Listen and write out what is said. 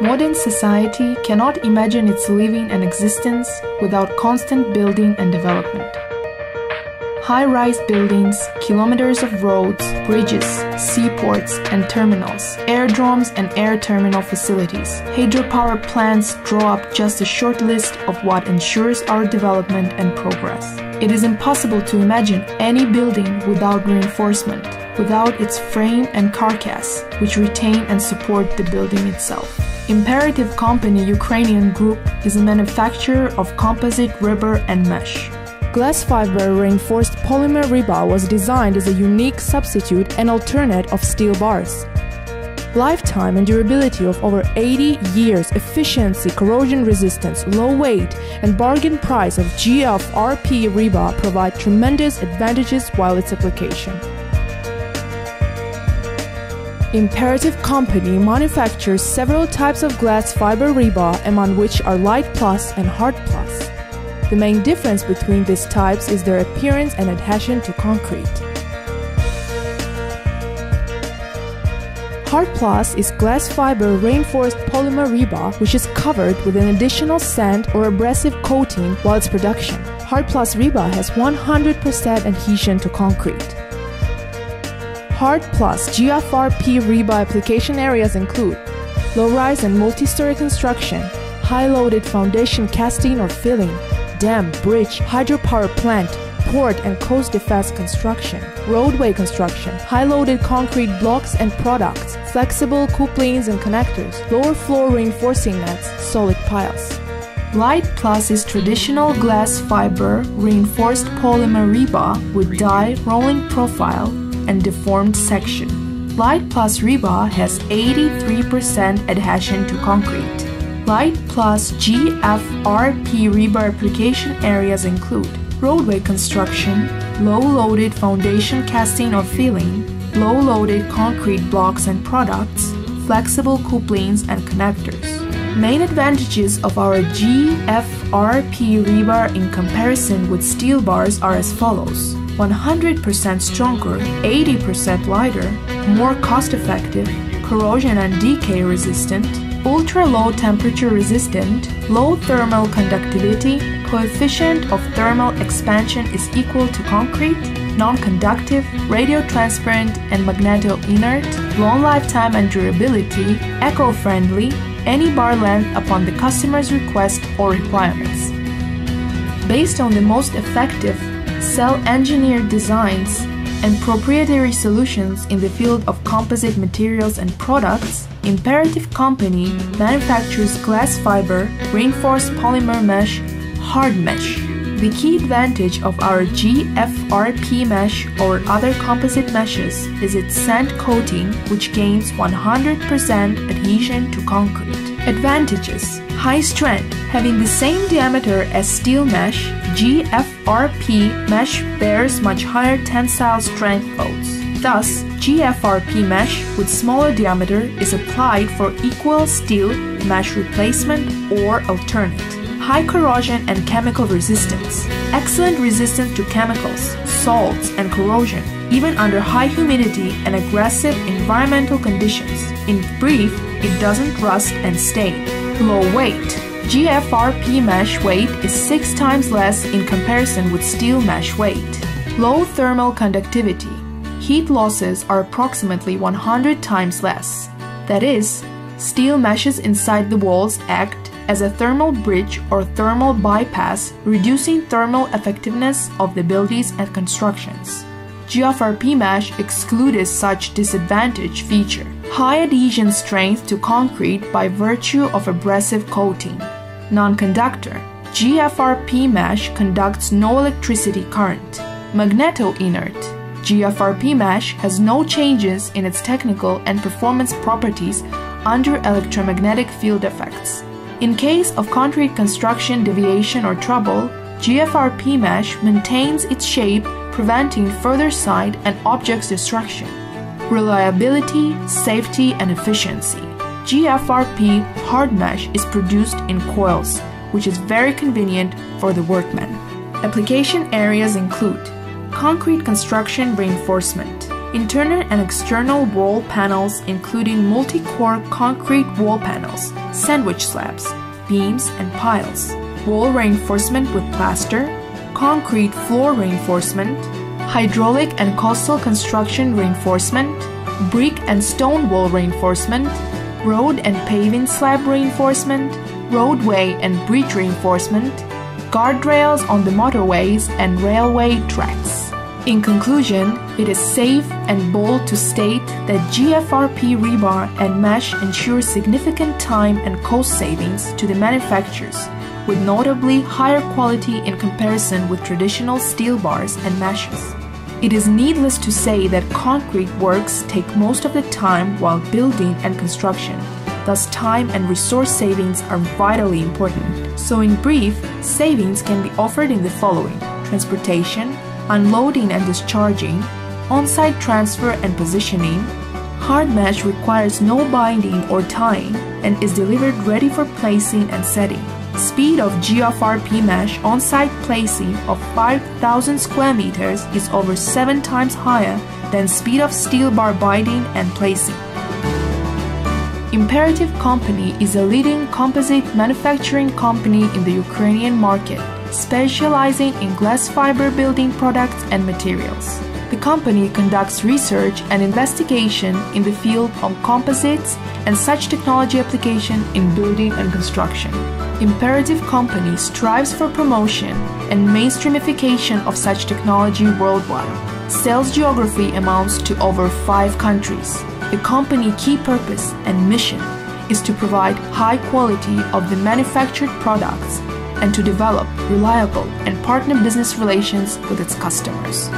Modern society cannot imagine its living and existence without constant building and development. High rise buildings, kilometers of roads, bridges, seaports and terminals, aerodromes and air terminal facilities, hydropower plants draw up just a short list of what ensures our development and progress. It is impossible to imagine any building without reinforcement, without its frame and carcass, which retain and support the building itself. Imperative Company Ukrainian Group is a manufacturer of composite rebar and mesh. Glass fiber reinforced polymer rebar was designed as a unique substitute and alternate of steel bars. Lifetime and durability of over 80 years, efficiency, corrosion resistance, low weight, and bargain price of GFRP rebar provide tremendous advantages while its application. Imperative Company manufactures several types of glass fiber rebar, among which are Light Plus and Hard Plus. The main difference between these types is their appearance and adhesion to concrete. Hard Plus is glass fiber reinforced polymer rebar which is covered with an additional sand or abrasive coating while its production. Hard Plus rebar has 100% adhesion to concrete. Hard Plus GFRP rebar application areas include low-rise and multi-story construction, high-loaded foundation casting or filling, dam, bridge, hydropower plant, port and coast defense construction, roadway construction, high-loaded concrete blocks and products, flexible couplings and connectors, lower floor reinforcing nets, solid piles. Light Plus is traditional glass fiber reinforced polymer rebar with die rolling profile and deformed section. Light Plus rebar has 83% adhesion to concrete. Light Plus GFRP rebar application areas include roadway construction, low-loaded foundation casting or filling, low-loaded concrete blocks and products, flexible couplings and connectors. Main advantages of our GFRP rebar in comparison with steel bars are as follows. 100% stronger, 80% lighter, more cost effective, corrosion and decay resistant, ultra low temperature resistant, low thermal conductivity, coefficient of thermal expansion is equal to concrete, non-conductive, radio-transparent and magneto-inert, long lifetime and durability, eco-friendly, any bar length upon the customer's request or requirements. Based on the most effective cell-engineered designs and proprietary solutions in the field of composite materials and products, Imperative Company manufactures glass fiber, reinforced polymer mesh, hard mesh. The key advantage of our GFRP mesh or other composite meshes is its sand coating, which gains 100% adhesion to concrete. Advantages High strength. Having the same diameter as steel mesh, GFRP mesh bears much higher tensile strength loads. Thus, GFRP mesh with smaller diameter is applied for equal steel mesh replacement or alternate. High corrosion and chemical resistance. Excellent resistance to chemicals, salts, and corrosion, even under high humidity and aggressive environmental conditions. In brief, it doesn't rust and stain. Low weight. GFRP mesh weight is 6 times less in comparison with steel mesh weight. Low thermal conductivity. Heat losses are approximately 100 times less. That is, steel meshes inside the walls act as a thermal bridge or thermal bypass, reducing thermal effectiveness of the buildings and constructions. GFRP mesh excluded such disadvantage feature. High adhesion strength to concrete by virtue of abrasive coating. Non-conductor. GFRP mesh conducts no electricity current. Magneto-inert. GFRP mesh has no changes in its technical and performance properties under electromagnetic field effects. In case of concrete construction deviation or trouble, GFRP mesh maintains its shape, preventing further site and objects destruction. Reliability, safety, and efficiency. GFRP hard mesh is produced in coils, which is very convenient for the workman. Application areas include concrete construction reinforcement, internal and external wall panels including multi-core concrete wall panels, sandwich slabs, beams and piles, wall reinforcement with plaster, concrete floor reinforcement, hydraulic and coastal construction reinforcement, brick and stone wall reinforcement, road and paving slab reinforcement, roadway and bridge reinforcement, guardrails on the motorways and railway tracks. In conclusion, it is safe and bold to state that GFRP rebar and mesh ensure significant time and cost savings to the manufacturers, with notably higher quality in comparison with traditional steel bars and meshes. It is needless to say that concrete works take most of the time while building and construction. Thus, time and resource savings are vitally important. So, in brief, savings can be offered in the following transportation, unloading and discharging, on site transfer and positioning. Hard mesh requires no binding or tying and is delivered ready for placing and setting. Speed of GFRP mesh on-site placing of 5000 square meters is over 7 times higher than speed of steel bar binding and placing. Imperative Company is a leading composite manufacturing company in the Ukrainian market, specializing in glass fiber building products and materials. The company conducts research and investigation in the field of composites and such technology application in building and construction. Imperative Company strives for promotion and mainstreamification of such technology worldwide. Sales geography amounts to over five countries. The company key purpose and mission is to provide high quality of the manufactured products and to develop reliable and partner business relations with its customers.